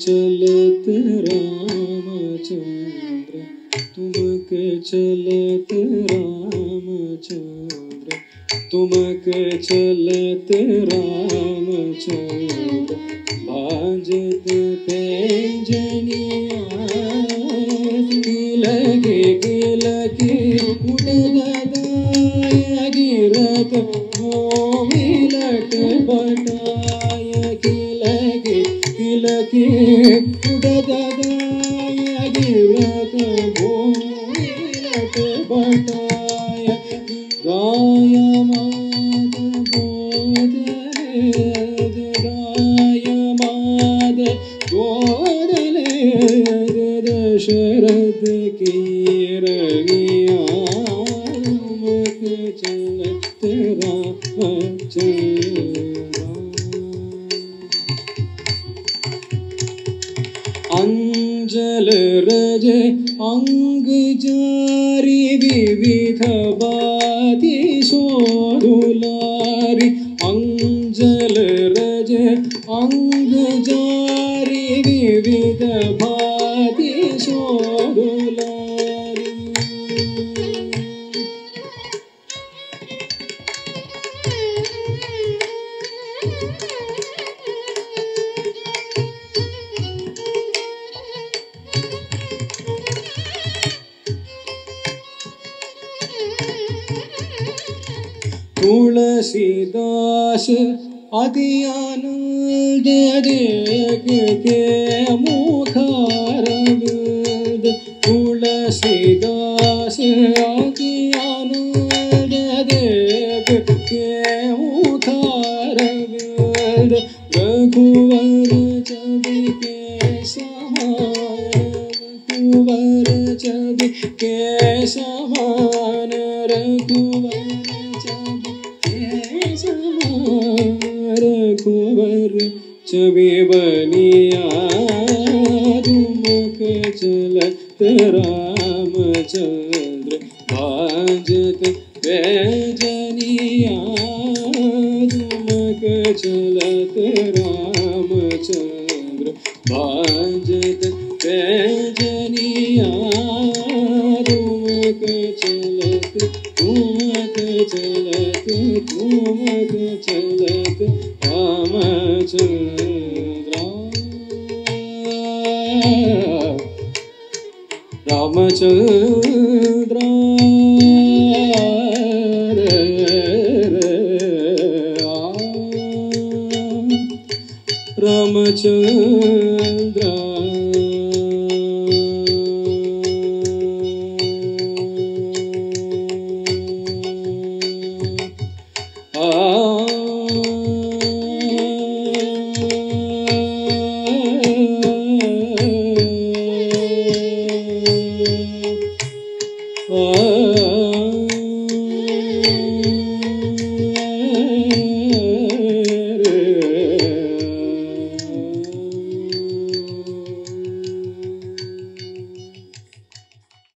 चलत रामचंद्र तुमक चलत रामचंद्र तुमक चलत रामचंद्र भाजत पैजनिया ilaki udaga yagirata bo ilaka bataya gaya mada bodhe gaya mada bodhe sharad ki ravi रज अंग जारी विविध बाती सोदुलारी तुलसीदास अति आनंद देख के मुखारविंद। तुलसीदास अति आनंद देख के मुखारविंद। रघुवर छवि के समान रघुवर छवि के समान रघुवर रघुवर छवि बनिया तुमक चलत रामचंद्र भाजत तुमक चलत रामचंद्र भाजत तुमक चलत तुमक चलत तुमक चलत Ramachandra Ramachandra Ramachandra